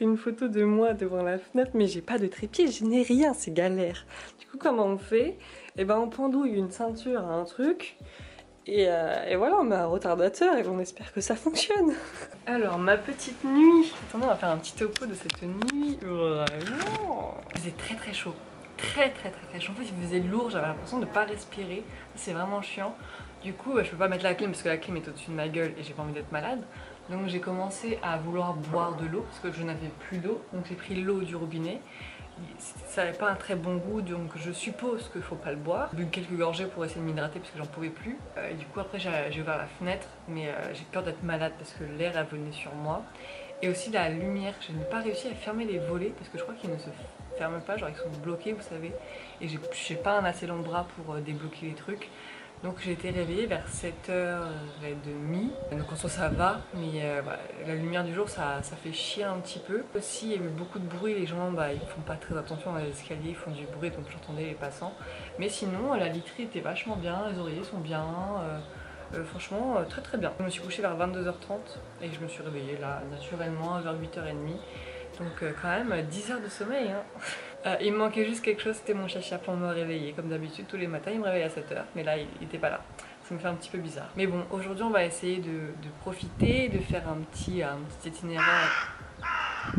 Une photo de moi devant la fenêtre, mais j'ai pas de trépied, je n'ai rien, c'est galère. Du coup, comment on fait? Eh ben, on pendouille une ceinture à un truc, et, euh, et, voilà, on met un retardateur et on espère que ça fonctionne. Alors, ma petite nuit. Attendez, on va faire un petit topo de cette nuit. Vraiment. Il faisait très très chaud. Très très très très chaud. En fait, il faisait lourd, j'avais l'impression de ne pas respirer. C'est vraiment chiant. Du coup, je peux pas mettre la clim parce que la clim est au-dessus de ma gueule et j'ai pas envie d'être malade. Donc j'ai commencé à vouloir boire de l'eau parce que je n'avais plus d'eau. Donc j'ai pris l'eau du robinet. Ça n'avait pas un très bon goût donc je suppose qu'il faut pas le boire. J'ai bu quelques gorgées pour essayer de m'hydrater parce que j'en pouvais plus. Euh, et du coup après j'ai ouvert la fenêtre mais euh, j'ai peur d'être malade parce que l'air a venu sur moi. Et aussi la lumière, je n'ai pas réussi à fermer les volets parce que je crois qu'ils ne se ferment pas, genre ils sont bloqués vous savez. Et j'ai pas un assez long bras pour euh, débloquer les trucs. Donc j'ai été réveillée vers 7h30. Donc en soi ça va, mais euh, la lumière du jour ça, fait chier un petit peu. Aussi il y a eu beaucoup de bruit, les gens bah, ils font pas très attention dans les escaliers, ils font du bruit donc j'entendais les passants. Mais sinon la literie était vachement bien, les oreillers sont bien. Euh, euh, franchement très très bien. Je me suis couchée vers 22h30 et je me suis réveillée là naturellement vers 8h30. Donc quand même 10 heures de sommeil. Hein. Euh, il me manquait juste quelque chose, c'était mon chacha pour me réveiller. Comme d'habitude, tous les matins, il me réveille à 7h, mais là, il n'était pas là. Ça me fait un petit peu bizarre. Mais bon, aujourd'hui, on va essayer de, profiter, de faire un petit, un petit itinéraire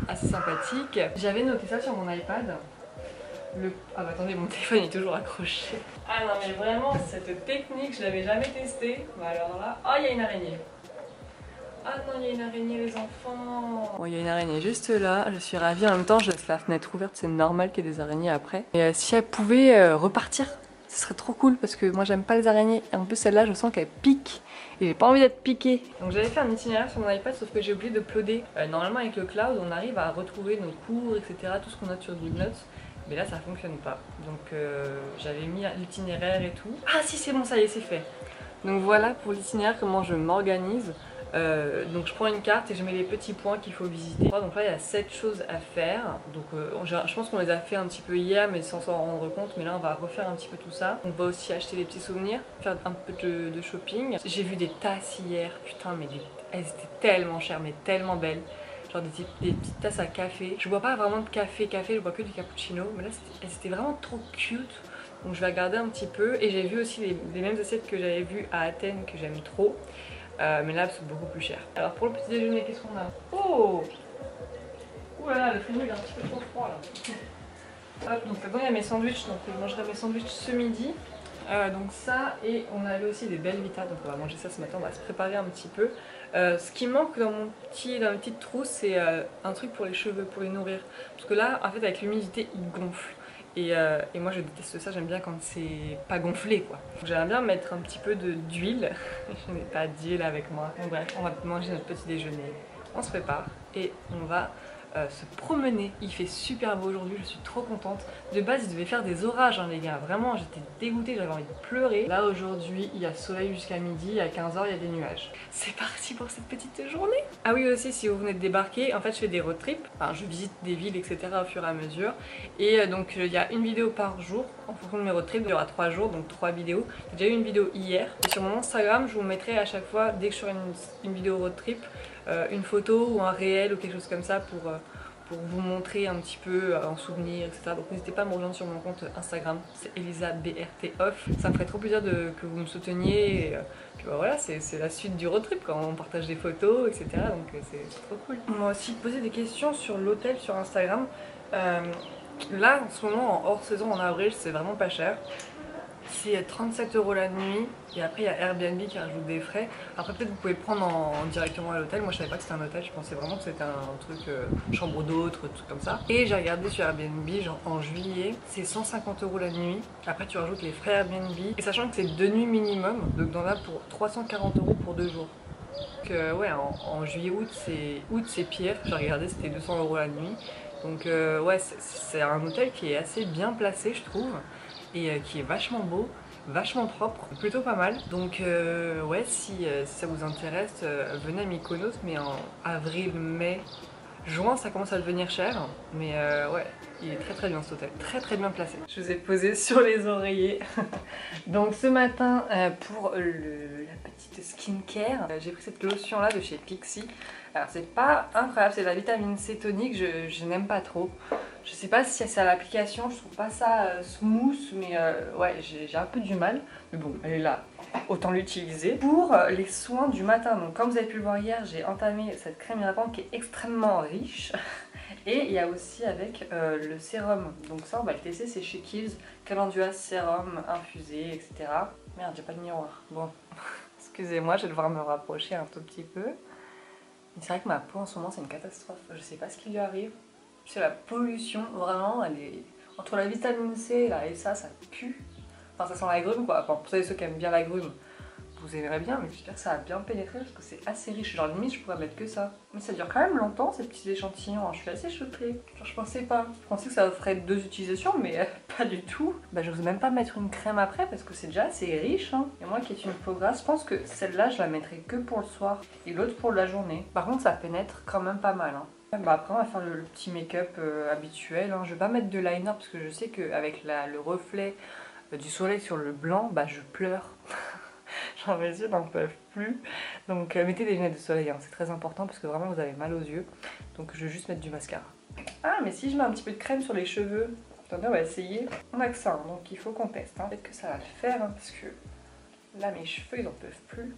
assez sympathique. J'avais noté ça sur mon iPad. Le... Ah bah attendez, mon téléphone est toujours accroché. Ah non mais vraiment, cette technique, je l'avais jamais testée. Bah alors là... Oh, il y a une araignée ah non, il y a une araignée les enfants Bon, il y a une araignée juste là, je suis ravie. En même temps, je laisse la fenêtre ouverte, c'est normal qu'il y ait des araignées après. Et euh, si elle pouvait euh, repartir, ce serait trop cool parce que moi j'aime pas les araignées. Et en plus celle-là, je sens qu'elle pique. Et j'ai pas envie d'être piquée. Donc j'avais fait un itinéraire sur mon iPad sauf que j'ai oublié de uploader. Euh, normalement avec le cloud, on arrive à retrouver nos cours, etc. Tout ce qu'on a sur Notes. Mais là ça fonctionne pas. Donc j'avais mis l'itinéraire et tout. Ah si c'est bon, ça y est, c'est fait. Donc voilà pour l'itinéraire, comment je m'organise. Euh, donc je prends une carte et je mets les petits points qu'il faut visiter. Donc là il y a 7 choses à faire. Donc euh, je pense qu'on les a fait un petit peu hier mais sans s'en rendre compte. Mais là on va refaire un petit peu tout ça. On va aussi acheter des petits souvenirs, faire un peu de, shopping. J'ai vu des tasses hier, putain mais elles étaient tellement chères mais tellement belles. Genre des, des, petites tasses à café. Je bois pas vraiment de café, café, je bois que du cappuccino. Mais là elles étaient vraiment trop cute. Donc je vais regarder un petit peu. Et j'ai vu aussi les, les mêmes assiettes que j'avais vues à Athènes que j'aime trop. Euh, mais là c'est beaucoup plus cher. Alors pour le petit déjeuner, qu'est-ce qu'on a Oh Ouh là là, le frigo il est un petit peu trop froid là. Hop, donc dedans il y a mes sandwichs, donc je mangerai mes sandwichs ce midi. Euh, donc ça, et on avait aussi des belles vita, donc on va manger ça ce matin, on va se préparer un petit peu. Euh, ce qui manque dans, mon petit, dans ma petite trousse, c'est un truc pour les cheveux, pour les nourrir. Parce que là, en fait, avec l'humidité, ils gonflent. Euh, et, moi je déteste ça, j'aime bien quand c'est pas gonflé quoi. J'aimerais bien mettre un petit peu d'huile. je n'ai pas d'huile avec moi. Donc bref, on va manger notre petit déjeuner. On se prépare et on va euh, se promener. Il fait super beau aujourd'hui, je suis trop contente. De base, il devait faire des orages, hein, les gars. Vraiment, j'étais dégoûtée, j'avais envie de pleurer. Là, aujourd'hui, il y a soleil jusqu'à midi. À 15h, il y a des nuages. C'est parti pour cette petite journée. Ah oui, aussi, si vous venez de débarquer, en fait, je fais des road trips. Enfin, je visite des villes, etc. au fur et à mesure. Et euh, donc, il y a une vidéo par jour en fonction de mes road trips. Il y aura trois jours, donc trois vidéos. J'ai déjà eu une vidéo hier. Sur mon Instagram, je vous mettrai à chaque fois, dès que je ferai une, vidéo road trip, une photo ou un réel ou quelque chose comme ça pour pour vous montrer un petit peu euh, en souvenir, etc. Donc n'hésitez pas à me rejoindre sur mon compte Instagram, c'est ElisaBRTOff. Ça me ferait trop plaisir que vous me souteniez. Euh, bah, voilà, c'est la suite du road trip quand on partage des photos, etc. Donc euh, c'est trop cool. On m'a aussi posé des questions sur l'hôtel sur Instagram. là, en ce moment, en hors saison, en avril, c'est vraiment pas cher. C'est 37 euros la nuit. Et après, il y a Airbnb qui rajoute des frais. Après, peut-être vous pouvez prendre en, directement à l'hôtel. Moi, je savais pas que c'était un hôtel. Je pensais vraiment que c'était un, truc euh, chambre d'autres, truc comme ça. Et j'ai regardé sur Airbnb, genre en juillet, c'est 150 euros la nuit. Après, tu rajoutes les frais Airbnb. Et sachant que c'est deux nuits minimum, donc dans là pour 340 euros pour deux jours. Donc, euh, ouais, en, juillet, août, c'est août, c'est pire. J'ai regardé, c'était 200 euros la nuit. Donc, euh, ouais, c'est un hôtel qui est assez bien placé, je trouve, et qui est vachement beau vachement propre, plutôt pas mal. Donc euh, ouais, si, euh, ça vous intéresse, euh, venez à Mykonos, mais en avril, mai, juin, ça commence à devenir cher. Mais ouais, il est très très bien cet hôtel, très très bien placé. Je vous ai posé sur les oreillers. Donc ce matin, pour la petite skincare, j'ai pris cette lotion là de chez Pixie. C'est pas incroyable, c'est de la vitamine C tonique, je, n'aime pas trop. Je sais pas si c'est à l'application, je trouve pas ça euh, smooth, mais euh, ouais, j'ai un peu du mal. Mais bon, elle est là, autant l'utiliser. Pour euh, les soins du matin, donc comme vous avez pu le voir hier, j'ai entamé cette crème hydratante qui est extrêmement riche. Et il y a aussi avec le sérum. Donc ça, on va le tester, c'est chez Kills. Calendula sérum infusé, etc. Merde, j'ai pas de miroir. Bon, excusez-moi, je vais devoir me rapprocher un tout petit peu. C'est vrai que ma peau en ce moment, c'est une catastrophe. Je sais pas ce qui lui arrive c'est la pollution, vraiment, elle est... Entre la vitamine C et ça, ça pue. Enfin, ça sent la grume quoi. Enfin, pour ceux qui aiment bien la grume, vous aimerez bien, mais j'espère que ça a bien pénétré parce que c'est assez riche. Genre, limite, je pourrais mettre que ça. Mais ça dure quand même longtemps, ces petits échantillons. Je suis assez choquée. Genre, je pensais pas. Je pensais que ça ferait deux utilisations, mais pas du tout. Bah, je n'ose même pas mettre une crème après parce que c'est déjà assez riche. Hein. Et moi qui est une peau grasse, je pense que celle-là, je la mettrai que pour le soir et l'autre pour la journée. Par contre, ça pénètre quand même pas mal. Hein. Bah après on va faire le, petit make-up euh, habituel. Hein. Je vais pas mettre de liner parce que je sais qu'avec le reflet euh, du soleil sur le blanc, bah je pleure. Genre mes yeux n'en peuvent plus. Donc euh, mettez des lunettes de soleil, hein. c'est très important parce que vraiment vous avez mal aux yeux. Donc je vais juste mettre du mascara. Ah mais si je mets un petit peu de crème sur les cheveux, attendez on va essayer. On a que ça, hein. donc il faut qu'on teste. Peut-être que ça va le faire parce que là mes cheveux ils en peuvent plus.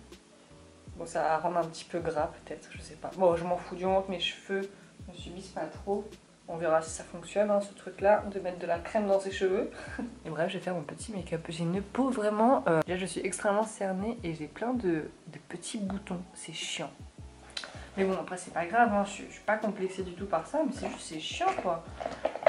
Bon, ça va rendre un petit peu gras peut-être, je sais pas. Bon, je m'en fous du moment que mes cheveux ne subissent pas trop. On verra si ça fonctionne, hein, ce truc-là, de mettre de la crème dans ses cheveux. et bref, je vais faire mon petit make-up. J'ai une peau vraiment... Euh, là, je suis extrêmement cernée et j'ai plein de, petits boutons. C'est chiant. Mais bon, après, c'est pas grave. Hein. Je, suis pas complexée du tout par ça, mais c'est juste, c'est chiant, quoi.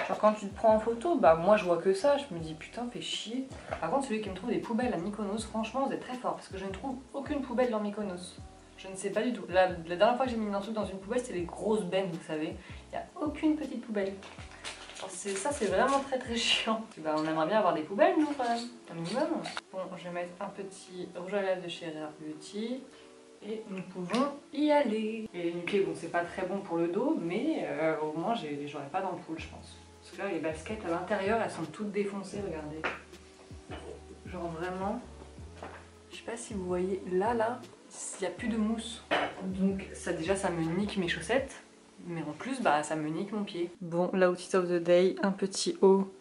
Genre, quand tu te prends en photo, bah, moi, je vois que ça. Je me dis, putain, fais chier. Par contre, celui qui me trouve des poubelles à Mykonos, franchement, vous êtes très fort. Parce que je ne trouve aucune poubelle dans Mykonos. Je ne sais pas du tout. La, dernière fois que j'ai mis un truc dans une poubelle, c'est les grosses bennes, vous savez. Il n'y a aucune petite poubelle. Ça, c'est vraiment très très chiant. On aimerait bien avoir des poubelles, nous, quand même. Un minimum. Bon, je vais mettre un petit rouge à lèvres de chez Rare Beauty. Et nous pouvons y aller. Et les nuquets, bon, c'est pas très bon pour le dos, mais euh, au moins, j'aurais pas d'ampoule, je pense. Parce que là, les baskets à l'intérieur, elles sont toutes défoncées, regardez. Genre vraiment, je sais pas si vous voyez, là, là, il n'y a plus de mousse. Donc ça déjà ça me nique mes chaussettes. Mais en plus bah ça me nique mon pied. Bon l'outfit of the day, un petit haut.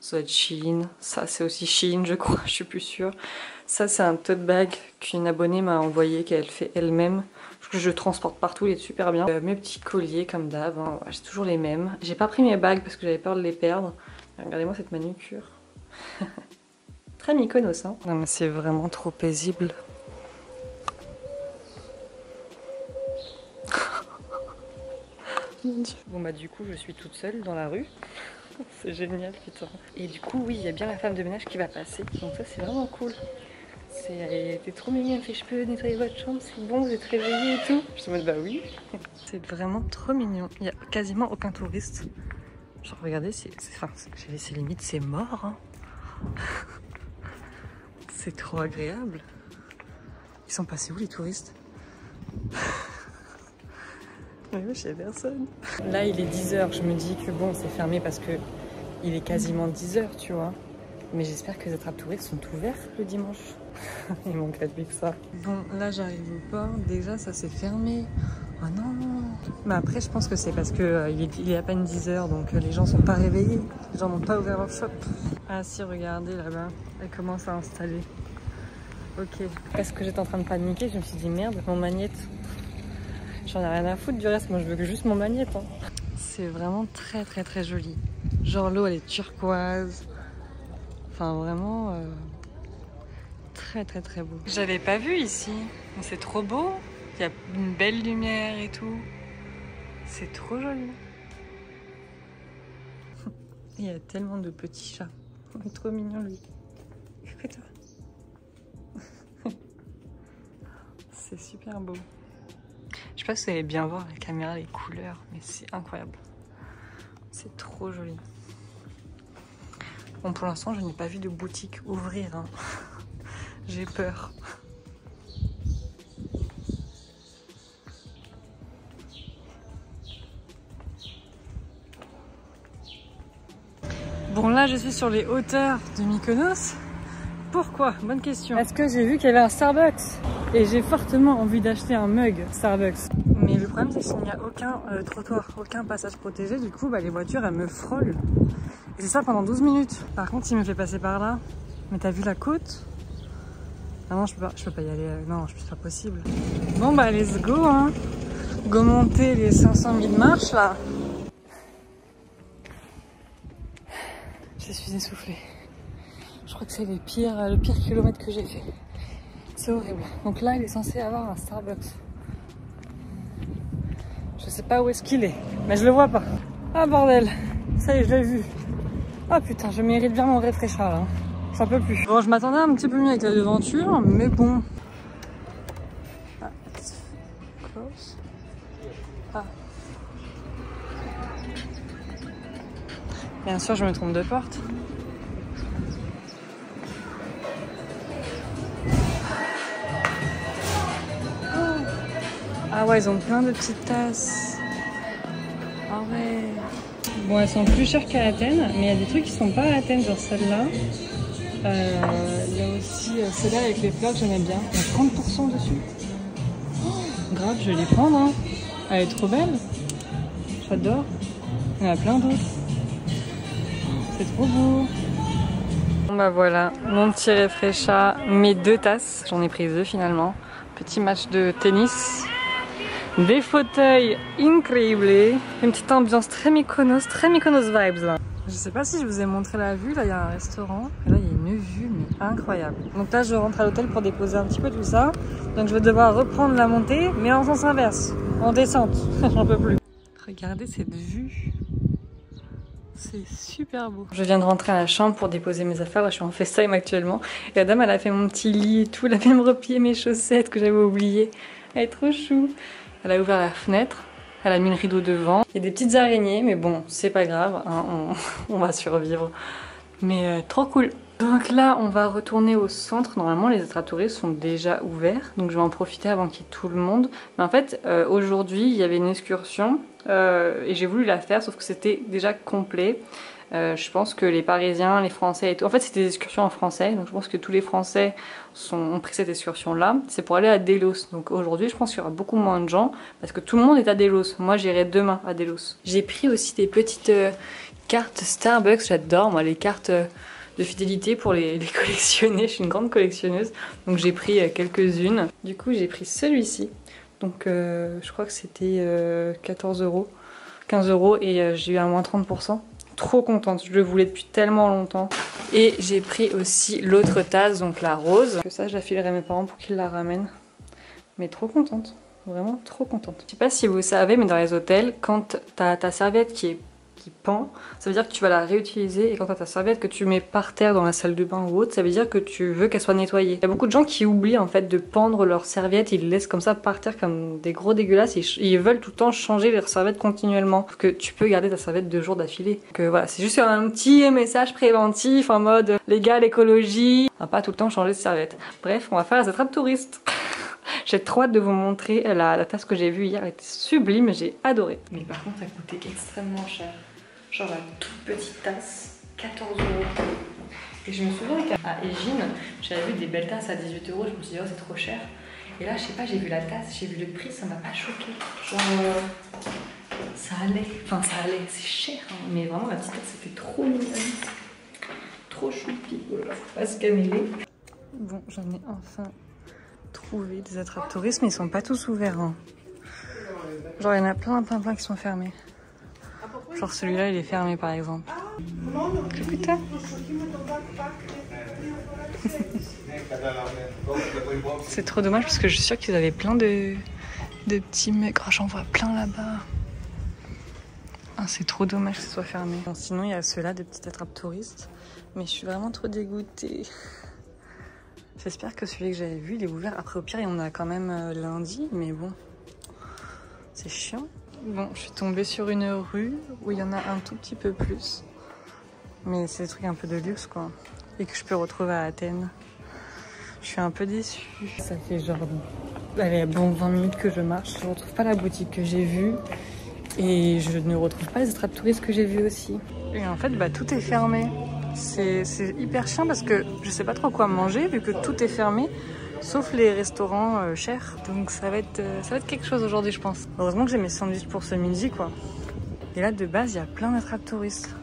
Ça doit être Shein. Ça c'est aussi Shein je crois, je suis plus sûre. Ça c'est un tote bag qu'une abonnée m'a envoyé qu'elle fait elle-même. Que je transporte partout, il est super bien. Euh, mes petits colliers comme d'hab, hein. j'ai toujours les mêmes. J'ai pas pris mes bagues parce que j'avais peur de les perdre. Regardez-moi cette manucure. Très Mykonos hein. Non mais c'est vraiment trop paisible. Bon bah du coup je suis toute seule dans la rue. c'est génial putain. Et du coup oui il y a bien la femme de ménage qui va passer. Donc ça c'est vraiment cool. C'est trop mignon, elle fait je peux nettoyer votre chambre, c'est bon, vous êtes réveillé et tout. Je me dis bah oui. c'est vraiment trop mignon. Il n'y a quasiment aucun touriste. Genre regardez, c'est enfin, limite c'est mort. Hein. c'est trop agréable. Ils sont passés où les touristes? Oui, chez personne. Là, il est 10h. Je me dis que bon, c'est fermé parce que il est quasiment 10h, tu vois. Mais j'espère que les attrapes touristes sont ouverts le dimanche. il manque plus que ça. Bon, là, j'arrive au port. Déjà, ça s'est fermé. Oh non Mais après, je pense que c'est parce qu'il euh, est, à peine 10h, donc euh, les gens sont pas réveillés. Les gens n'ont pas ouvert leur shop. Ah si, regardez là-bas. Elle commence à installer. Ok. Parce que j'étais en train de paniquer, je me suis dit merde, mon magnète J'en ai rien à foutre du reste, moi je veux que juste mon magnète. Hein. C'est vraiment très très très joli. Genre l'eau elle est turquoise. Enfin vraiment, euh, très très très beau. J'avais pas vu ici, mais c'est trop beau. Il y a une belle lumière et tout. C'est trop joli. Il y a tellement de petits chats. Il est trop mignon lui. C'est super beau. Pas si vous allez bien voir la caméra, les couleurs, mais c'est incroyable. C'est trop joli. Bon, pour l'instant, je n'ai pas vu de boutique ouvrir. Hein. J'ai peur. Bon, là, je suis sur les hauteurs de Mykonos. Pourquoi? Bonne question. Est-ce que j'ai vu qu'il y avait un Starbucks? Et j'ai fortement envie d'acheter un mug Starbucks. Mais le problème c'est qu'il n'y a aucun euh, trottoir, aucun passage protégé, du coup bah, les voitures elles me frôlent. Et c'est ça pendant 12 minutes. Par contre il me fait passer par là. Mais t'as vu la côte? Ah non je peux pas, je peux pas y aller, euh, non c'est pas possible. Bon bah let's go hein Go monter les 500 000 marches là Je suis essoufflée. Je crois que c'est le pire, le pire kilomètre que j'ai fait. Horrible. Donc là, il est censé avoir un Starbucks. Je sais pas où est-ce qu'il est, mais je le vois pas. Ah bordel, ça y est, je l'ai vu. Ah putain, je mérite bien mon réfraîcheur là. J'en peux plus. Bon, je m'attendais un petit peu mieux avec la devanture, mais bon. Ah. Bien sûr, je me trompe de porte. Ouais, ils ont plein de petites tasses. Ah ouais. Bon, elles sont plus chères qu'à Athènes, mais il y a des trucs qui sont pas à Athènes, genre celle-là. Euh, il y a aussi euh, celle-là avec les fleurs que j'aimais bien. Il y a 30% dessus. Oh, grave, je vais les prendre. Hein. Elle est trop belle. J'adore. Il y en a plein d'autres. C'est trop beau. Bon bah voilà, mon petit réfraîcha, mes deux tasses. J'en ai pris deux finalement. Petit match de tennis des fauteuils incroyables. Une petite ambiance très Mykonos, très Mykonos vibes là. Je sais pas si je vous ai montré la vue, là il y a un restaurant, et là il y a une vue mais incroyable. Donc là je rentre à l'hôtel pour déposer un petit peu tout ça. Donc je vais devoir reprendre la montée, mais en sens inverse, en descente, j'en peux plus. Regardez cette vue, c'est super beau. Je viens de rentrer à la chambre pour déposer mes affaires, je suis en FaceTime actuellement. Et la dame elle a fait mon petit lit et tout, elle a même replié mes chaussettes que j'avais oubliées. Elle est trop chou. Elle a ouvert la fenêtre, elle a mis le rideau devant. Il y a des petites araignées, mais bon, c'est pas grave, hein, on, va survivre. Mais euh, trop cool. Donc là, on va retourner au centre. Normalement, les attractouristes sont déjà ouverts, donc je vais en profiter avant qu'il y ait tout le monde. Mais en fait, euh, aujourd'hui, il y avait une excursion euh, et j'ai voulu la faire, sauf que c'était déjà complet. Euh, je pense que les Parisiens, les Français et tout. En fait, c'était des excursions en français, donc je pense que tous les Français ont pris cette excursion-là. C'est pour aller à Delos. Donc aujourd'hui, je pense qu'il y aura beaucoup moins de gens parce que tout le monde est à Delos. Moi, j'irai demain à Delos. J'ai pris aussi des petites euh, cartes Starbucks. J'adore, moi, les cartes. Euh, de fidélité pour les, les, collectionner. Je suis une grande collectionneuse, donc j'ai pris quelques-unes. Du coup, j'ai pris celui-ci. Donc, je crois que c'était 14 euros, 15 euros, et j'ai eu un moins 30% trop contente. Je le voulais depuis tellement longtemps. Et j'ai pris aussi l'autre tasse, donc la rose. Que ça, je la filerai mes parents pour qu'ils la ramènent. Mais trop contente. Vraiment trop contente. Je sais pas si vous savez, mais dans les hôtels, quand t'as ta serviette qui est pend, ça veut dire que tu vas la réutiliser et quand tu as ta serviette que tu mets par terre dans la salle de bain ou autre, ça veut dire que tu veux qu'elle soit nettoyée. Il y a beaucoup de gens qui oublient en fait de pendre leurs serviettes, ils laissent comme ça par terre comme des gros dégueulasses et ils veulent tout le temps changer leurs serviettes continuellement. Parce que tu peux garder ta serviette deux jours d'affilée. Que voilà, c'est juste un petit message préventif en mode les gars l'écologie, va pas tout le temps changer de serviette. Bref, on va faire la attrape touriste. J'ai trop hâte de vous montrer la, la tasse que j'ai vue hier, elle était sublime, j'ai adoré. Mais par contre, ça coûtait extrêmement cher genre la toute petite tasse, 14 euros. Et je me souviens qu'à Egine, j'avais vu des belles tasses à 18 euros, je me suis dit oh c'est trop cher. Et là je sais pas, j'ai vu la tasse, j'ai vu le prix, ça m'a pas choqué. Genre euh, ça allait, enfin ça allait, c'est cher, hein. mais vraiment la petite tasse c'était trop mignon. Trop choupi, voilà, pas Bon, j'en ai enfin trouvé des attrapes touristes, mais ils sont pas tous ouverts. Hein. Genre il y en a plein, plein, plein qui sont fermés. Genre celui-là, il est fermé par exemple. C'est trop dommage parce que je suis sûre qu'ils avaient plein de, de petits mecs. Oh, J'en vois plein là-bas. Ah, c'est trop dommage que ce soit fermé. sinon, il y a ceux-là, des petites attrapes touristes. Mais je suis vraiment trop dégoûtée. J'espère que celui que j'avais vu, il est ouvert. Après, au pire, il y en a quand même euh, lundi, mais bon, c'est chiant. Bon, je suis tombée sur une rue où il y en a un tout petit peu plus. Mais c'est des trucs un peu de luxe, quoi. Et que je peux retrouver à Athènes. Je suis un peu déçue. Ça fait genre allez, bon 20 minutes que je marche. Je ne retrouve pas la boutique que j'ai vue. Et je ne retrouve pas les attrapes touristes que j'ai vues aussi. Et en fait, bah, tout est fermé. C'est hyper chiant parce que je sais pas trop quoi manger vu que tout est fermé. Sauf les restaurants euh, chers. Donc ça va, être, euh, ça va être quelque chose aujourd'hui, je pense. Heureusement que j'ai mes sandwichs pour ce midi, quoi. Et là, de base, il y a plein d'attrapes touristes.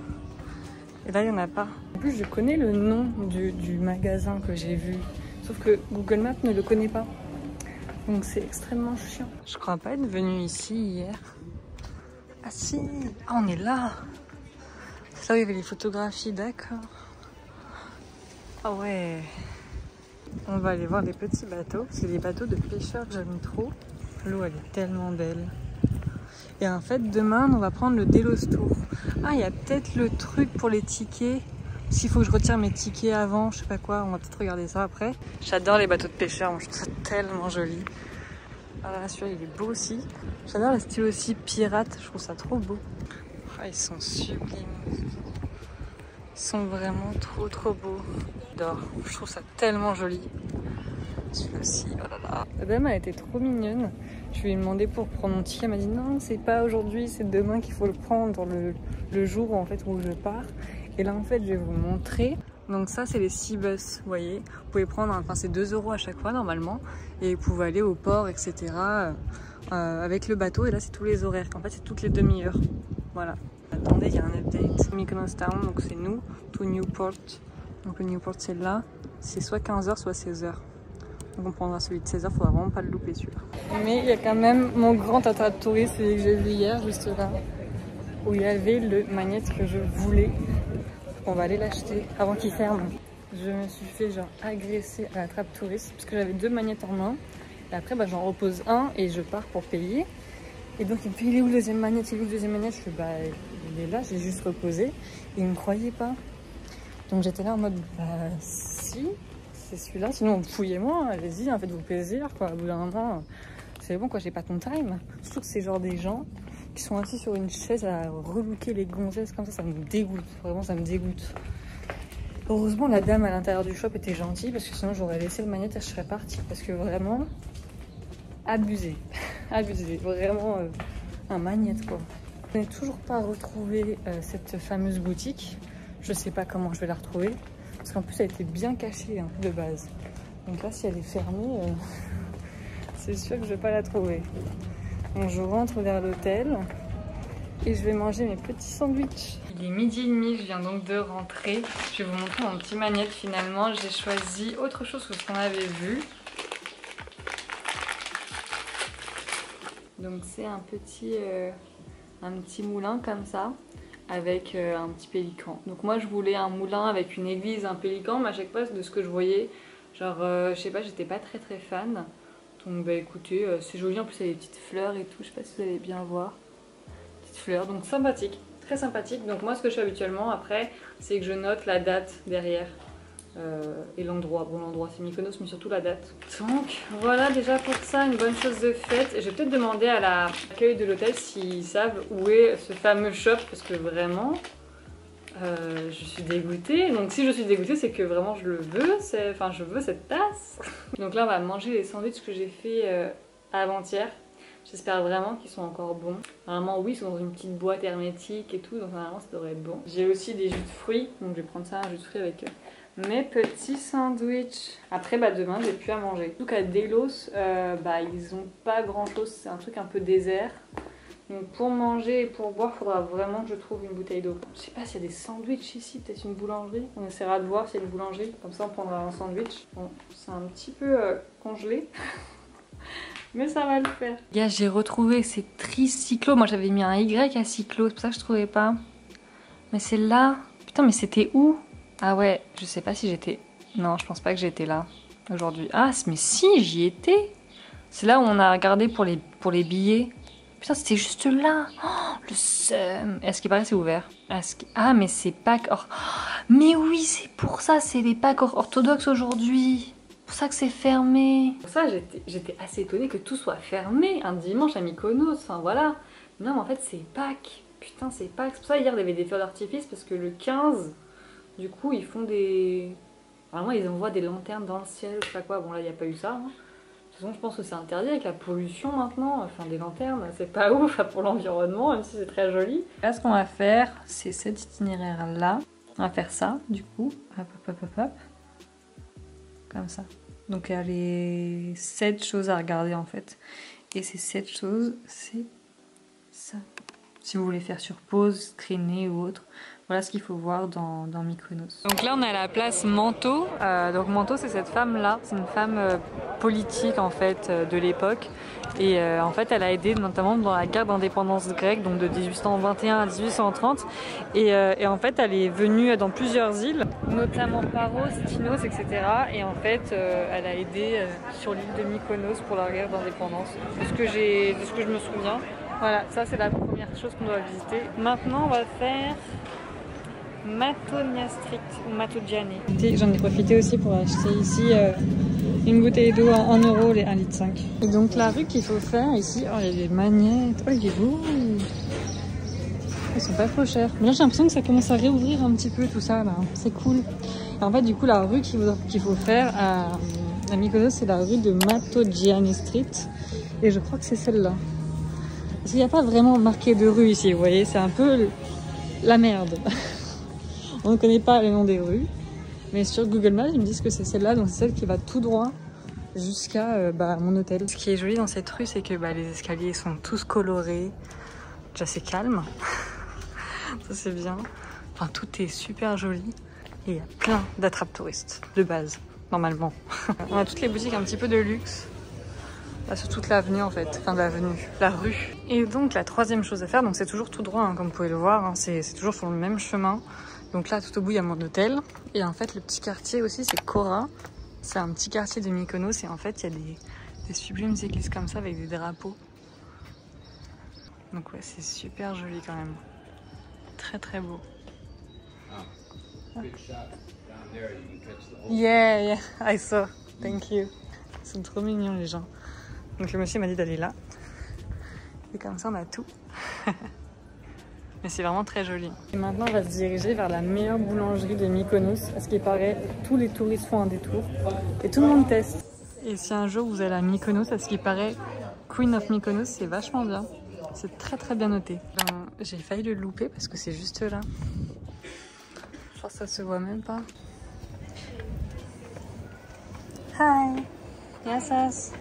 Et là, il n'y en a pas. En plus, je connais le nom du, du magasin que j'ai vu. Sauf que Google Maps ne le connaît pas. Donc c'est extrêmement chiant. Je crois pas être venue ici hier. Ah si Ah, on est là C'est là où il y avait les photographies, d'accord. Ah ouais On va aller voir les petits bateaux. C'est des bateaux de pêcheurs j'aime trop. L'eau, elle est tellement belle. Et en fait, demain, on va prendre le Delos Tour. Ah, il y a peut-être le truc pour les tickets. S'il faut que je retire mes tickets avant, je sais pas quoi, on va peut-être regarder ça après. J'adore les bateaux de pêcheurs, je trouve ça tellement joli. Ah, celui-là, il est beau aussi. J'adore le style aussi pirate, je trouve ça trop beau. Ah, ils sont sublimes. Ils sont vraiment trop trop beaux. J'adore, je trouve ça tellement joli. Celui-là aussi, oh là là. La dame a été trop mignonne. Je lui ai demandé pour prendre mon ticket, elle m'a dit non, c'est pas aujourd'hui, c'est demain qu'il faut le prendre, le, le jour où, en fait, où je pars. Et là, en fait, je vais vous montrer. Donc ça, c'est les Sea Bus, vous voyez. Vous pouvez prendre, enfin c'est 2 euros à chaque fois normalement. Et vous pouvez aller au port, etc. Euh, avec le bateau. Et là, c'est tous les horaires. En fait, c'est toutes les demi-heures. Voilà. Attendez, il y a un update. Mykonos Town, donc c'est nous. To Newport. Donc le Newport, c'est là. C'est soit 15h, soit 16h. Donc on prendra celui de 16h, faudra vraiment pas le louper celui-là. Mais il y a quand même mon grand attrape touriste, celui que j'ai vu hier, juste là. Où il y avait le magnète que je voulais on va aller l'acheter avant qu'il ferme. Je me suis fait genre agresser à la trappe touriste parce que j'avais deux magnettes en main. Et après, bah, j'en repose un et je pars pour payer. Et donc, il me dit, il est où le deuxième magnète Il est où le deuxième magnète Je fais, bah, est là, j'ai juste reposé. Et il me croyait pas. Donc, j'étais là en mode, bah, si, c'est celui-là. Sinon, fouillez-moi, allez-y, hein, faites-vous plaisir, quoi. Au bout d'un moment, c'est bon, quoi, j'ai pas ton time. Surtout que c'est genre des gens qui sont assis sur une chaise à relooker les gonzesses comme ça, ça me dégoûte. Vraiment, ça me dégoûte. Heureusement, la dame à l'intérieur du shop était gentille parce que sinon j'aurais laissé le magnète et je serais partie. Parce que vraiment, abusé. abusé. Vraiment euh, un magnète quoi. Je n'ai toujours pas retrouvé euh, cette fameuse boutique. Je sais pas comment je vais la retrouver. Parce qu'en plus, elle était bien cachée hein, de base. Donc là, si elle est fermée, euh, c'est sûr que je vais pas la trouver. Donc je rentre vers l'hôtel et je vais manger mes petits sandwichs. Il est midi et demi, je viens donc de rentrer. Je vais vous montrer mon petit magnète finalement. J'ai choisi autre chose que ce qu'on avait vu. Donc c'est un petit, euh, un petit moulin comme ça avec euh, un petit pélican. Donc moi je voulais un moulin avec une église, un pélican, mais à chaque fois de ce que je voyais, genre euh, je sais pas, j'étais pas très très fan. Donc bah écoutez, euh, c'est joli, en plus il y a des petites fleurs et tout, je sais pas si vous allez bien voir. Petites fleurs, donc sympathique, très sympathique. Donc moi ce que je fais habituellement après, c'est que je note la date derrière. Euh, et l'endroit, bon l'endroit c'est Mykonos mais surtout la date. Donc voilà déjà pour ça une bonne chose de faite. Je vais peut-être demander à l'accueil de l'hôtel s'ils savent où est ce fameux shop parce que vraiment euh, je suis dégoûtée. Donc si je suis dégoûtée, c'est que vraiment je le veux. Enfin, je veux cette tasse. Donc là, on va manger les sandwichs que j'ai fait euh, avant-hier. J'espère vraiment qu'ils sont encore bons. Normalement, oui, ils sont dans une petite boîte hermétique et tout. Donc normalement, ça devrait être bon. J'ai aussi des jus de fruits. Donc je vais prendre ça, un jus de fruits avec mes petits sandwichs. Après, bah, demain, j'ai plus à manger. Donc à Delos, bah, ils ont pas grand-chose. C'est un truc un peu désert. Donc pour manger et pour boire, il faudra vraiment que je trouve une bouteille d'eau. Je sais pas s'il y a des sandwichs ici, peut-être une boulangerie. On essaiera de voir s'il y a une boulangerie, comme ça on prendra un sandwich. Bon, c'est un petit peu euh, congelé. Mais ça va le faire. Gars, j'ai retrouvé ces tricyclos. Moi j'avais mis un Y à cyclo, c'est pour ça que je trouvais pas. Mais c'est là. Putain, mais c'était où? Ah ouais, je sais pas si j'étais Non, je pense pas que j'étais là aujourd'hui. Ah, mais si, j'y étais. C'est là où on a regardé pour les, pour les billets. Putain, c'était juste là. Oh, le seum. Est-ce qu'il paraît c'est ouvert? Ah, mais c'est Pâques. Or... Mais oui, c'est pour ça, c'est les Pâques orthodoxes aujourd'hui. C'est pour ça que c'est fermé. Pour ça, j'étais assez étonnée que tout soit fermé un dimanche à Mykonos. Enfin voilà. Non, mais en fait, c'est Pâques. Putain, c'est Pâques. C'est pour ça, hier, il y avait des feux d'artifice parce que le 15, du coup, ils font des. Vraiment, ils envoient des lanternes dans le ciel, je sais pas quoi. Bon, là, il n'y a pas eu ça. Hein. De toute façon, je pense que c'est interdit avec la pollution maintenant. Enfin, des lanternes, c'est pas ouf pour l'environnement, même si c'est très joli. Là, ce qu'on va faire, c'est cet itinéraire-là. On va faire ça, du coup. Hop, hop, hop, hop, Comme ça. Donc, il y a les 7 choses à regarder, en fait. Et ces 7 choses, c'est ça. Si vous voulez faire sur pause, traîner ou autre. Voilà ce qu'il faut voir dans, dans, Mykonos. Donc là, on est à la place Manto. Euh, donc Manto, c'est cette femme-là. C'est une femme euh, politique, en fait, euh, de l'époque. Et en fait, elle a aidé notamment dans la guerre d'indépendance grecque, donc de 1821 à 1830. Et, en fait, elle est venue dans plusieurs îles, notamment Paros, Tinos, etc. Et en fait, elle a aidé sur l'île de Mykonos pour la guerre d'indépendance. De de ce que je me souviens. Voilà, ça c'est la première chose qu'on doit visiter. Maintenant, on va faire Matonia Street ou Matoggiani. J'en ai profité aussi pour acheter ici euh, une bouteille d'eau à 1 euro, les 1 litre Et donc la rue qu'il faut faire ici, oh il y a des magnettes, oh il est beau Ils sont pas trop chers. Mais là j'ai l'impression que ça commence à réouvrir un petit peu tout ça là, c'est cool. en fait du coup la rue qu'il faut, faire à, à Mykonos c'est la rue de Matoggiani Street. Et je crois que c'est celle-là. Parce qu'il n'y a pas vraiment marqué de rue ici, vous voyez, c'est un peu la merde. On ne connaît pas les noms des rues. Mais sur Google Maps, ils me disent que c'est celle-là, donc c'est celle qui va tout droit jusqu'à euh, bah, mon hôtel. Ce qui est joli dans cette rue, c'est que bah, les escaliers sont tous colorés. Déjà, c'est calme. Ça, c'est bien. Enfin, tout est super joli. Et il y a plein d'attrapes touristes, de base, normalement. On a toutes les boutiques un petit peu de luxe. Là, sur toute l'avenue en fait, enfin l'avenue, la rue. Et donc la troisième chose à faire, donc c'est toujours tout droit, hein, comme vous pouvez le voir, hein, c'est toujours sur le même chemin. Donc là, tout au bout, il y a mon hôtel. Et en fait, le petit quartier aussi, c'est Cora. C'est un petit quartier de Mykonos. Et en fait, il y a des, des sublimes églises comme ça avec des drapeaux. Donc ouais, c'est super joli quand même. Très très beau. Yeah, yeah, I saw. Thank you. Ils sont trop mignons les gens. Donc le monsieur m'a dit d'aller là. Et comme ça, on a tout. Mais c'est vraiment très joli. Et maintenant, on va se diriger vers la meilleure boulangerie de Mykonos. À ce qui paraît, tous les touristes font un détour. Et tout le monde teste. Et si un jour vous allez à Mykonos, à ce qui paraît, Queen of Mykonos, c'est vachement bien. C'est très très bien noté. Ben, j'ai failli le louper parce que c'est juste là. Je crois que ça se voit même pas. Hi. Yes, Yes,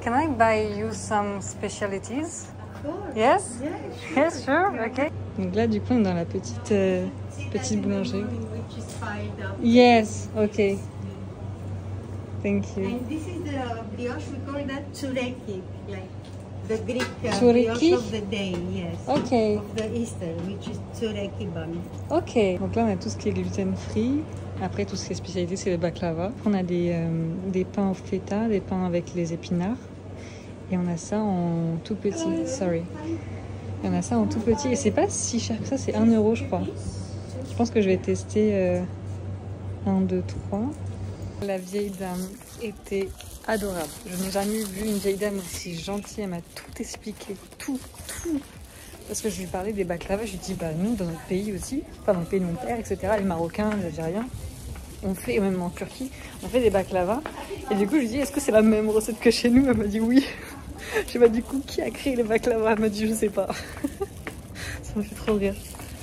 Can I buy you some specialties? Yes? Yes, yes, sure, okay. Donc là, du coup, on est dans la petite, euh, petite boulangerie. Yes, okay. Thank you. And this is the brioche, we call that tsureki, like the Greek uh, brioche of the day, yes. Okay. Of the Easter, which is tsureki bun. Ok, donc là, on a tout ce qui est gluten-free. Après, tout ce qui est spécialité, c'est le baklava. On a des, euh, des pains au feta, des pains avec les épinards. Et on a ça en tout petit, sorry. Et on a ça en tout petit. Et c'est pas si cher que ça, c'est 1 euro, je crois. Je pense que je vais tester 1, 2, 3. La vieille dame était adorable. Je n'ai jamais vu une vieille dame aussi gentille. Elle m'a tout expliqué. Tout, tout. Parce que je lui parlais des baklava. Je lui dis, bah nous, dans notre pays aussi, enfin dans le pays de mon père, etc., les Marocains, les Algériens, on fait, même en Turquie, on fait des baklava. Et du coup, je lui dis, est-ce que c'est la même recette que chez nous? Elle m'a dit oui. Je pas du coup qui a créé les baklava. Elle m'a dit je sais pas. ça me fait trop rire.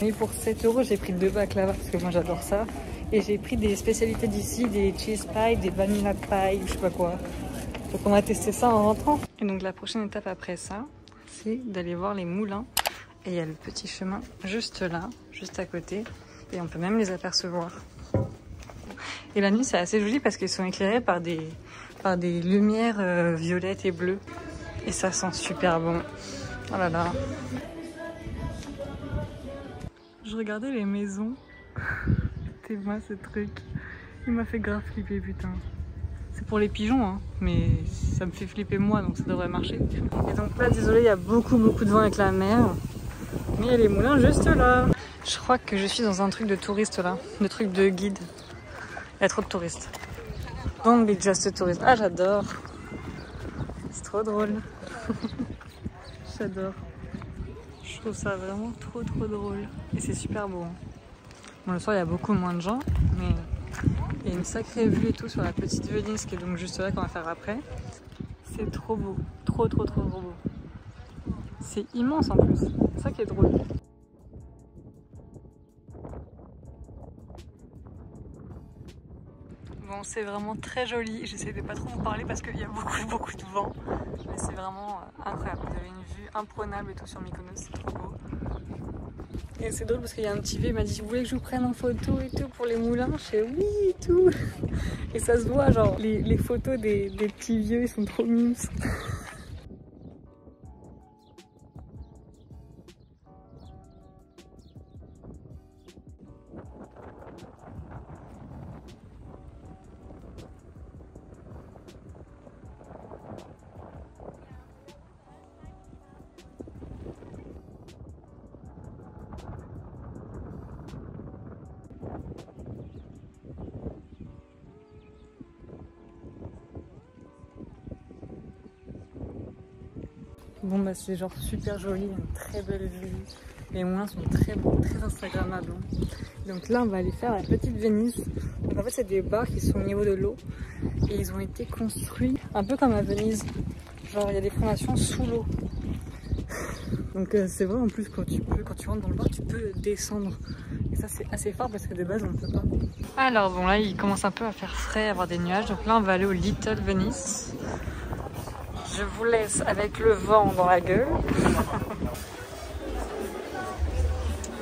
Et pour 7 euros, j'ai pris deux baklava parce que moi j'adore ça. Et j'ai pris des spécialités d'ici, des cheese pie, des vanilla pie, je sais pas quoi. Donc on va tester ça en rentrant. Et donc la prochaine étape après ça, c'est d'aller voir les moulins. Et il y a le petit chemin juste là, juste à côté. Et on peut même les apercevoir. Et la nuit, c'est assez joli parce qu'ils sont éclairés par des, par des lumières euh, violettes et bleues. Et ça sent super bon. Oh là là. regardais les maisons. C'était moi ce truc. Il m'a fait grave flipper, putain. C'est pour les pigeons, hein, mais ça me fait flipper moi, donc ça devrait marcher. Et donc là, désolé, il y a beaucoup, beaucoup de vent avec la mer. Mais il y a les moulins juste là. Je crois que je suis dans un truc de touriste là, de truc de guide. Il y a trop de touristes. Don't be just a tourist. Ah, j'adore. C'est trop drôle. j'adore. Je trouve ça vraiment trop, trop drôle. Et c'est super beau. hein. Bon, le soir, il y a beaucoup moins de gens, mais il y a une sacrée vue et tout sur la petite Venise qui est donc juste là qu'on va faire après. C'est trop beau. Trop, trop, trop, trop beau. C'est immense en plus. C'est ça qui est drôle. Bon, c'est vraiment très joli. J'essaie de pas trop vous parler parce qu'il y a beaucoup, beaucoup de vent. Mais c'est vraiment euh, incroyable. Vous avez une vue imprenable et tout sur Mykonos. C'est trop beau. Et c'est drôle parce qu'il y a un petit vieux, il m'a dit Vous voulez que je vous prenne en photo et tout pour les moulins? Je fais oui et tout. Et ça se voit, genre, les, photos des, des petits vieux, ils sont trop mimes. c'est genre super joli, une très belle vue. Les moulins sont très beaux, très instagrammables. hein. Donc là on va aller faire la petite Venise. Donc en fait c'est des bars qui sont au niveau de l'eau et ils ont été construits un peu comme à Venise. Genre il y a des formations sous l'eau. Donc euh, c'est vrai en plus quand tu peux, quand tu rentres dans le bar tu peux descendre. Et ça c'est assez fort parce que de base on ne peut pas. Alors bon là il commence un peu à faire frais, à avoir des nuages. Donc là on va aller au Little Venice. Je vous laisse avec le vent dans la gueule.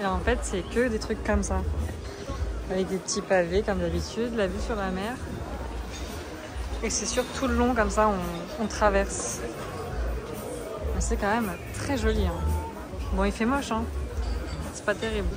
Et en fait, c'est que des trucs comme ça. Avec des petits pavés, comme d'habitude, la vue sur la mer. Et c'est sur tout le long, comme ça, on, on traverse. Mais c'est quand même très joli. hein. Bon, il fait moche, hein. C'est pas terrible.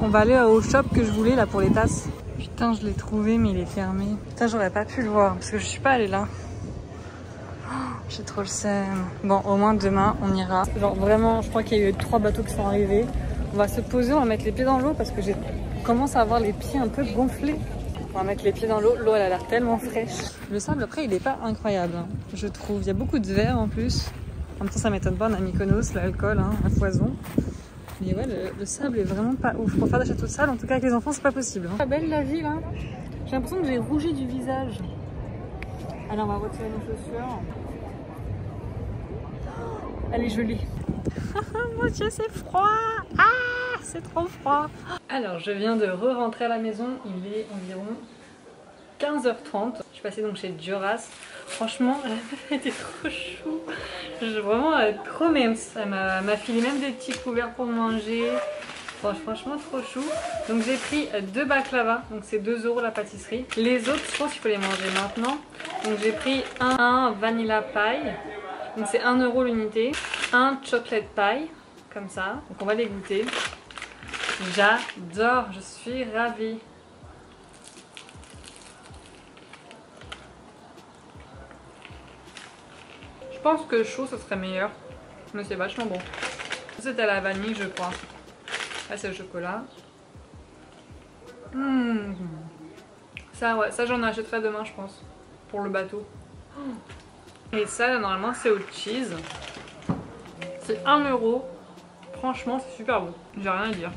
On va aller au shop que je voulais là pour les tasses. Putain, je l'ai trouvé, mais il est fermé. Putain, j'aurais pas pu le voir parce que je suis pas allée là. Oh, J'ai trop le seum. Bon, au moins demain, on ira. Genre vraiment, je crois qu'il y a eu trois bateaux qui sont arrivés. On va se poser, on va mettre les pieds dans l'eau parce que j'ai commence à avoir les pieds un peu gonflés. On va mettre les pieds dans l'eau. L'eau, elle a l'air tellement fraîche. Le sable, après, il est pas incroyable, hein, je trouve. Il y a beaucoup de verre en plus. En même temps, ça m'étonne pas, on a Mykonos, l'alcool, hein, à foison. Mais ouais, le, le sable est vraiment pas ouf. Pour faire des châteaux de sable, en tout cas avec les enfants, c'est pas possible. Pas belle la ville, hein. J'ai l'impression que j'ai rougi du visage. Alors, on va retirer nos chaussures. Elle est jolie. Mon dieu, c'est froid Ah, c'est trop froid Alors, je viens de re-rentrer à la maison. Il est environ 15h30. Je suis passée donc chez Duras. Franchement, la meuf était trop chou. Je- Vraiment, est trop. Elle m'a filé même des petits couverts pour manger. Franchement, trop chou. Donc j'ai pris deux baklava. Donc c'est 2 euros la pâtisserie. Les autres, je pense qu'il faut les manger maintenant. Donc j'ai pris un vanilla pie. Donc c'est 1 euro l'unité. Un chocolate pie. Comme ça. Donc on va les goûter. J'adore. Je suis ravie. Je pense que chaud ce serait meilleur. Mais c'est vachement bon. C'est à la vanille je crois. Là c'est le chocolat. Mmh. Ça ça j'en achèterai demain je pense. Pour le bateau. Et ça normalement c'est au cheese. C'est 1 euro. Franchement c'est super bon. J'ai rien à dire.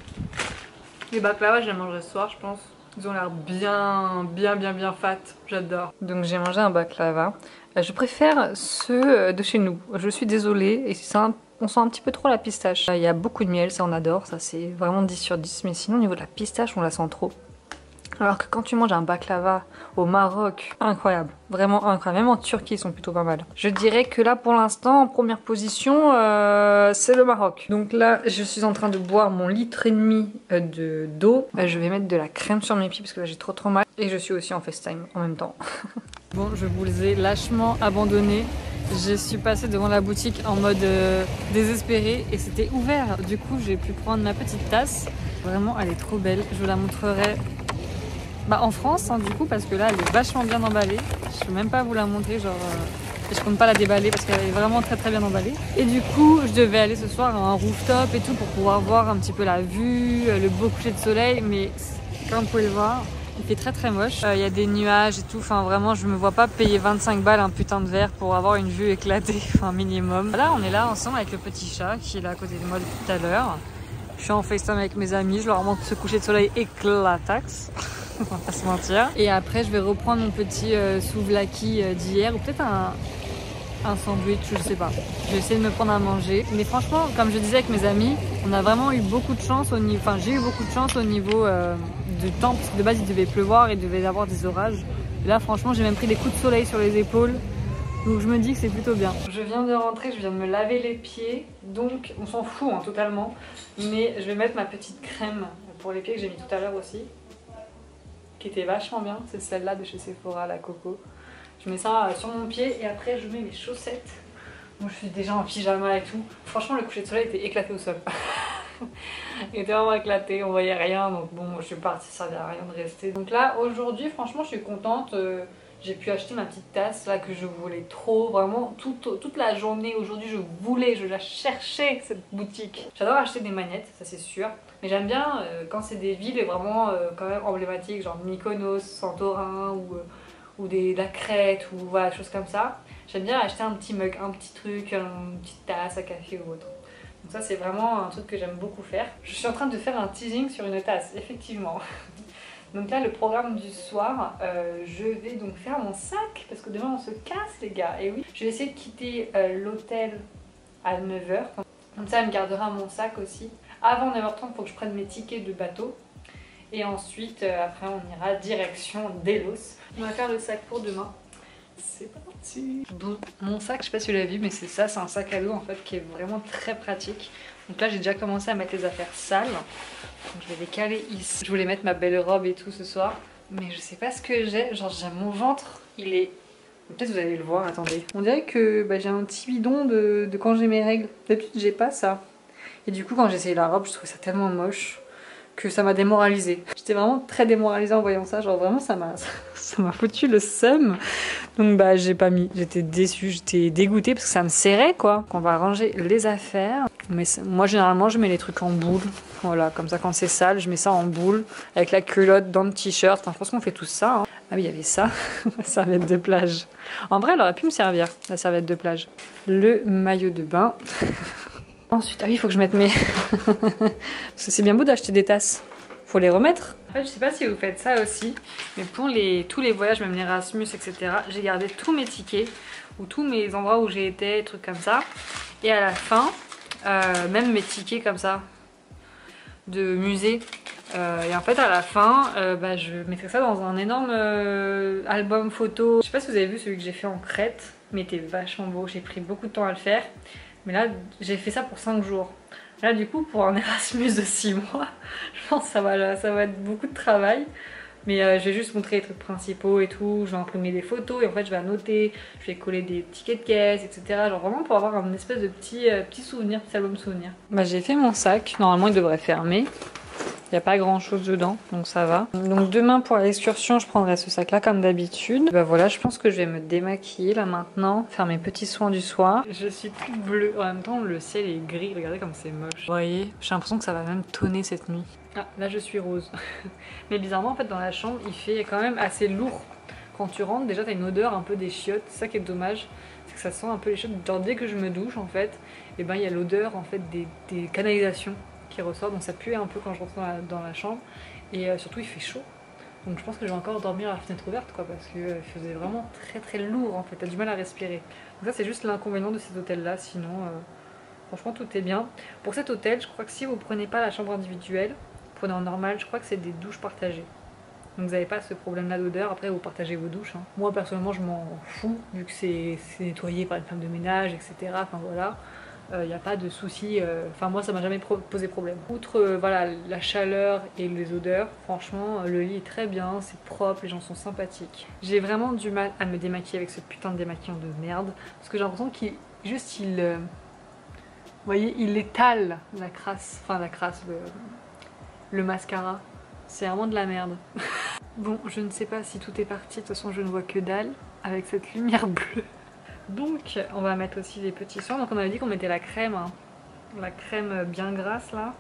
Les baklava je les mangerai ce soir je pense. Ils ont l'air bien, bien, bien, bien fat. J'adore. Donc j'ai mangé un baklava. Euh, Je préfère ceux euh, de chez nous. Je suis désolée. Et on sent un petit peu trop la pistache. Euh, Il y a beaucoup de miel, ça on adore. Ça c'est vraiment 10 sur 10. Mais sinon au niveau de la pistache, on la sent trop. Alors que quand tu manges un baklava au Maroc, incroyable, vraiment incroyable. Même en Turquie, ils sont plutôt pas mal. Je dirais que là, pour l'instant, en première position, euh, c'est le Maroc. Donc là, je suis en train de boire mon litre et demi euh, de d'eau. Euh, je vais mettre de la crème sur mes pieds parce que là, j'ai trop trop mal. Et je suis aussi en FaceTime en même temps. bon, je vous les ai lâchement abandonnés. Je suis passée devant la boutique en mode désespéré et c'était ouvert. Du coup, j'ai pu prendre ma petite tasse. Vraiment, elle est trop belle. Je vous la montrerai bah, en France, hein, du coup, parce que là, elle est vachement bien emballée. Je peux même pas vous la montrer, genre. Euh, je compte pas la déballer parce qu'elle est vraiment très très bien emballée. Et du coup, je devais aller ce soir à un rooftop et tout pour pouvoir voir un petit peu la vue, euh, le beau coucher de soleil. Mais comme vous pouvez le voir, il fait très très moche. Euh, il y a des nuages et tout. Enfin, vraiment, je me vois pas payer 25 balles un putain de verre pour avoir une vue éclatée, enfin minimum. Là, on est là ensemble avec le petit chat qui est là à côté de moi depuis tout à l'heure. Je suis en FaceTime avec mes amis. Je leur montre ce coucher de soleil éclatax. on va pas se mentir. Et après, je vais reprendre mon petit euh, souvlaki euh, d'hier, ou peut-être un, un sandwich, je sais pas. Je vais essayer de me prendre à manger. Mais franchement, comme je disais avec mes amis, on a vraiment eu beaucoup de chance au niveau, enfin j'ai eu beaucoup de chance au niveau euh, du temps, parce que de base il devait pleuvoir et il devait y avoir des orages. Et là, franchement, j'ai même pris des coups de soleil sur les épaules. Donc je me dis que c'est plutôt bien. Je viens de rentrer, je viens de me laver les pieds. Donc on s'en fout hein, totalement. Mais je vais mettre ma petite crème pour les pieds que j'ai mis tout à l'heure aussi qui était vachement bien. C'est celle-là de chez Sephora, la Coco. Je mets ça sur mon pied et après je mets mes chaussettes. Moi je suis déjà en pyjama et tout. Franchement le coucher de soleil était éclaté au sol. Il était vraiment éclaté, on voyait rien donc bon je suis partie, ça servait à rien de rester. Donc là aujourd'hui franchement je suis contente. Euh, j'ai pu acheter ma petite tasse là que je voulais trop, vraiment toute, toute la journée aujourd'hui je voulais, je la cherchais cette boutique. J'adore acheter des magnettes, ça c'est sûr, mais j'aime bien euh, quand c'est des villes vraiment euh, quand même emblématiques, genre Mykonos, Santorin ou, euh, ou des, la Crète ou voilà, choses comme ça. J'aime bien acheter un petit mug, un petit truc, une petite tasse à café ou autre. Donc ça c'est vraiment un truc que j'aime beaucoup faire. Je suis en train de faire un teasing sur une tasse, effectivement. Donc là, le programme du soir, je vais donc faire mon sac parce que demain on se casse les gars. Et oui, je vais essayer de quitter l'hôtel à 9h. Comme ça, elle me gardera mon sac aussi. Avant 9h30, il faut que je prenne mes tickets de bateau. Et ensuite, euh, après, on ira direction Delos. On va faire le sac pour demain. C'est parti Mon sac, je sais pas si tu l'as vu, mais c'est ça, c'est un sac à dos en fait qui est vraiment très pratique. Donc là, j'ai déjà commencé à mettre les affaires sales. Donc je vais les caler ici. Je voulais mettre ma belle robe et tout ce soir. Mais je sais pas ce que j'ai. Genre, j'ai mon ventre, il est... Peut-être vous allez le voir, attendez. On dirait que bah, j'ai un petit bidon de, quand j'ai mes règles. D'habitude, j'ai pas ça. Et du coup, quand j'ai essayé la robe, je trouvais ça tellement moche que ça m'a démoralisée. J'étais vraiment très démoralisée en voyant ça. Genre, vraiment, ça m'a ça foutu le seum. Donc bah j'ai pas mis, j'étais déçue, j'étais dégoûtée parce que ça me serrait quoi. On va ranger les affaires. Mais moi généralement je mets les trucs en boule. Voilà, comme ça quand c'est sale, je mets ça en boule avec la culotte dans le t-shirt. Enfin, je pense qu'on fait tout ça. Hein. Ah oui, il y avait ça, la serviette de plage. En vrai, elle aurait pu me servir, la serviette de plage. Le maillot de bain. Ensuite, ah oui, il faut que je mette mes... Parce que c'est bien beau d'acheter des tasses. Faut les remettre. En fait, je sais pas si vous faites ça aussi, mais pour les, tous les voyages, même Erasmus, etc., j'ai gardé tous mes tickets ou tous mes endroits où j'ai été, trucs comme ça. Et à la fin, euh, même mes tickets comme ça de musée. Euh, et en fait, à la fin, euh, bah, je mettrai ça dans un énorme album photo. Je sais pas si vous avez vu celui que j'ai fait en Crète, mais était vachement beau. J'ai pris beaucoup de temps à le faire. Mais là, j'ai fait ça pour 5 jours. Là du coup pour un Erasmus de 6 mois, je pense que ça va, être beaucoup de travail. Mais euh, je vais juste montrer les trucs principaux et tout, je vais imprimer des photos et en fait je vais annoter, je vais coller des tickets de caisse, etc. Genre vraiment pour avoir un espèce de petit, euh, petit souvenir, petit album souvenir. Bah j'ai fait mon sac, normalement il devrait fermer. Il n'y a pas grand chose dedans, donc ça va. Donc demain pour l'excursion, je prendrai ce sac là comme d'habitude. Bah voilà, je pense que je vais me démaquiller là maintenant, faire mes petits soins du soir. Je suis toute bleue, en même temps le ciel est gris, regardez comme c'est moche. Vous voyez, j'ai l'impression que ça va même tonner cette nuit. Ah, là je suis rose. Mais bizarrement en fait dans la chambre, il fait quand même assez lourd. Quand tu rentres, déjà t'as une odeur un peu des chiottes, c'est ça qui est dommage. C'est que ça sent un peu les chiottes. Genre dès que je me douche en fait, et eh ben il y a l'odeur en fait des, des canalisations qui ressort, donc ça pue un peu quand je rentre dans la, chambre. Et euh, surtout il fait chaud. Donc je pense que je vais encore dormir à la fenêtre ouverte quoi parce qu'il euh, faisait vraiment très très lourd en fait, t'as du mal à respirer. Donc ça c'est juste l'inconvénient de cet hôtel là, sinon euh, franchement tout est bien. Pour cet hôtel je crois que si vous prenez pas la chambre individuelle, prenez en normal, je crois que c'est des douches partagées. Donc vous n'avez pas ce problème-là d'odeur. Après, vous partagez vos douches. hein. Moi, personnellement, je m'en fous, vu que c'est nettoyé par une femme de ménage, etc. Enfin voilà. Il n'y a pas de souci. euh, Enfin, moi, ça m'a jamais posé problème. Outre euh, voilà, la chaleur et les odeurs, franchement, euh, le lit est très bien, c'est propre, les gens sont sympathiques. J'ai vraiment du mal à me démaquiller avec ce putain de démaquillant de merde. Parce que j'ai l'impression qu'il. Juste, il. euh, Vous voyez, il étale la crasse. Enfin, la crasse, le, le mascara. C'est vraiment de la merde. bon, je ne sais pas si tout est parti. De toute façon, je ne vois que dalle avec cette lumière bleue. Donc, on va mettre aussi des petits soins. Donc, on avait dit qu'on mettait la crème, hein. la crème bien grasse là.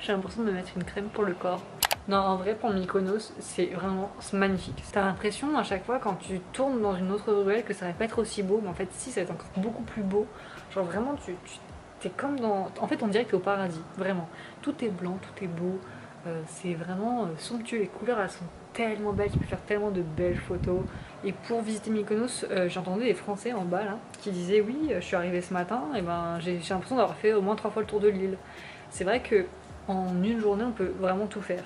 J'ai l'impression de me mettre une crème pour le corps. Non, en vrai, pour Mykonos, c'est vraiment magnifique. T'as l'impression à chaque fois quand tu tournes dans une autre ruelle que ça va pas être aussi beau, mais en fait, si, ça va être encore beaucoup plus beau. Genre vraiment, tu, tu t'es comme dans. En fait, on dirait que t'es au paradis, vraiment. Tout est blanc, tout est beau. Euh, c'est vraiment euh, somptueux. Les couleurs, elles sont tellement belles. Tu peux faire tellement de belles photos. Et pour visiter Mykonos, euh, j'entendais des Français en bas là qui disaient oui, euh, je suis arrivée ce matin, et ben j'ai l'impression d'avoir fait au moins trois fois le tour de l'île. C'est vrai que en une journée, on peut vraiment tout faire.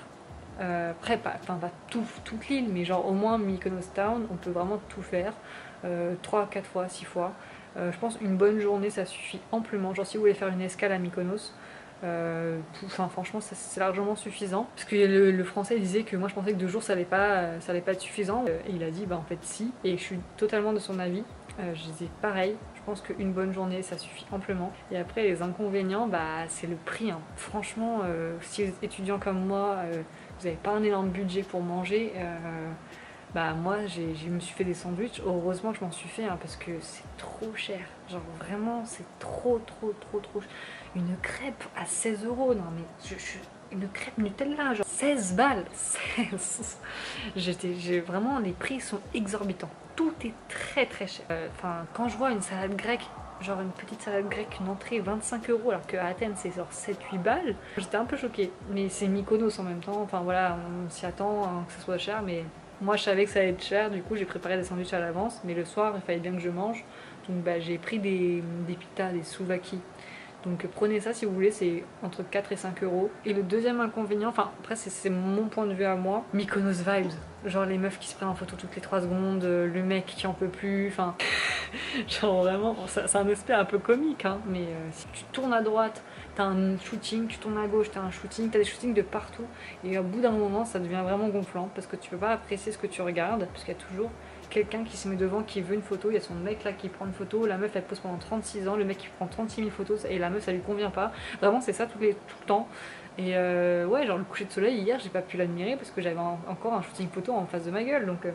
Euh, après, pas, enfin, pas tout, toute l'île, mais genre au moins Mykonos Town, on peut vraiment tout faire. Euh, 3, 4 fois, 6 fois. Je pense une bonne journée, ça suffit amplement. Genre si vous voulez faire une escale à Mykonos, euh, enfin, franchement, c'est largement suffisant. Parce que le, français disait que moi je pensais que deux jours ça allait pas, ça allait pas être suffisant. Euh, Et il a dit, bah en fait si. Et je suis totalement de son avis. Euh, je disais pareil. Je pense qu'une bonne journée ça suffit amplement. Et après, les inconvénients, bah c'est le prix. hein. Franchement, euh, si vous êtes étudiant comme moi, euh, vous n'avez pas un énorme budget pour manger. euh, bah moi je me suis fait des sandwichs, heureusement je m'en suis fait hein, parce que c'est trop cher. Genre vraiment c'est trop trop trop trop. Une crêpe à 16 euros, non mais je, une crêpe Nutella, genre 16 balles, 16. J'étais, j'ai vraiment les prix sont exorbitants. Tout est très très cher. Euh, Enfin quand je vois une salade grecque, genre une petite salade grecque, une entrée 25 euros alors qu'à Athènes c'est genre 7-8 balles, j'étais un peu choquée. Mais c'est Mykonos en même temps, enfin voilà, on s'y attend hein, que ce soit cher mais moi, je savais que ça allait être cher, du coup, j'ai préparé des sandwichs à l'avance, mais le soir, il fallait bien que je mange. Donc, bah, j'ai pris des, des pitas, des souvlaki. Donc, euh, prenez ça si vous voulez, c'est entre 4 et 5 euros. Et le deuxième inconvénient, enfin, après, c'est- mon point de vue à moi, Mykonos vibes. Genre les meufs qui se prennent en photo toutes les 3 secondes, euh, le mec qui en peut plus, enfin. genre vraiment, c'est un aspect un peu comique, hein, mais euh, si tu tournes à droite, t'as un shooting, tu tournes à gauche, t'as un shooting, t'as des shootings de partout. Et au bout d'un moment, ça devient vraiment gonflant parce que tu peux pas apprécier ce que tu regardes, parce qu'il y a toujours quelqu'un qui se met devant qui veut une photo. Il y a son mec là qui prend une photo, la meuf elle pose pendant 36 ans, le mec qui prend 36 000 photos et la meuf ça lui convient pas. Vraiment, c'est ça tous les, tout le temps. Et euh, ouais, genre le coucher de soleil hier, j'ai pas pu l'admirer parce que j'avais en- encore un shooting photo en face de ma gueule. Donc. euh,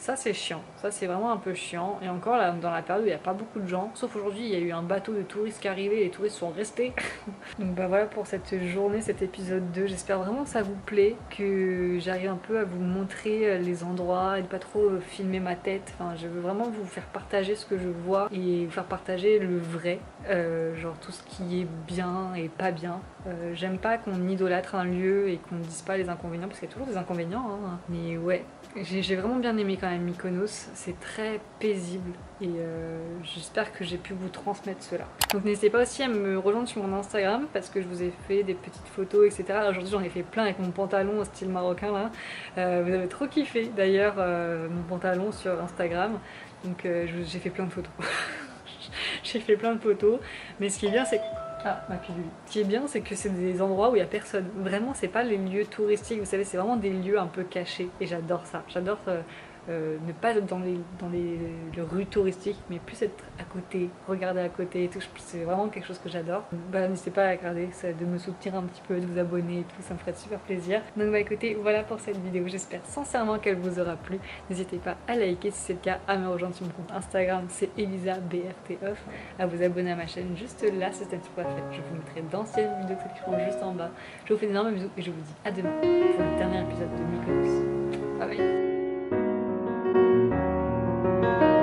ça c'est chiant, ça c'est vraiment un peu chiant. Et encore là, dans la période où il n'y a pas beaucoup de gens, sauf aujourd'hui, il y a eu un bateau de touristes qui est arrivé, les touristes sont restés. Donc bah voilà pour cette journée, cet épisode 2. J'espère vraiment que ça vous plaît, que j'arrive un peu à vous montrer euh, les endroits et de pas trop euh, filmer ma tête. Enfin, je veux vraiment vous faire partager ce que je vois et vous faire partager le vrai, euh, genre tout ce qui est bien et pas bien. Euh, J'aime pas qu'on idolâtre un lieu et qu'on ne dise pas les inconvénients, parce qu'il y a toujours des inconvénients. hein. Mais ouais, j'ai vraiment bien aimé quand même Mykonos, c'est très paisible et euh, j'espère que j'ai pu vous transmettre cela. Donc n'hésitez pas aussi à me rejoindre sur mon Instagram parce que je vous ai fait des petites photos etc. Aujourd'hui j'en ai fait plein avec mon pantalon au style marocain là. Euh, vous avez trop kiffé d'ailleurs mon pantalon sur Instagram. Donc j'ai fait plein de photos. j'ai fait plein de photos. Mais ce qui est bien c'est que ah, ma pilule. Ce qui est bien, c'est que c'est des endroits où il y a personne. Vraiment, c'est pas les lieux touristiques, vous savez, c'est vraiment des lieux un peu cachés. Et j'adore ça. J'adore euh, euh, ne pas être dans les, dans les, les rues touristiques, mais plus être à côté, regarder à côté et tout. C'est vraiment quelque chose que j'adore. Bah, n'hésitez pas à regarder, de me soutenir un petit peu, de vous abonner et tout, ça me ferait super plaisir. Donc, bah écoutez, voilà pour cette vidéo. J'espère sincèrement qu'elle vous aura plu. N'hésitez pas à liker si c'est le cas, à me rejoindre sur mon compte Instagram, c'est ElisaBRTOff, à vous abonner à ma chaîne juste là c'est pas fait. Je vous mettrai d'anciennes vidéos qui juste en bas. Je vous fais d'énormes bisous et je vous dis à demain pour le dernier épisode de Mykonos. Bye bye Thank you.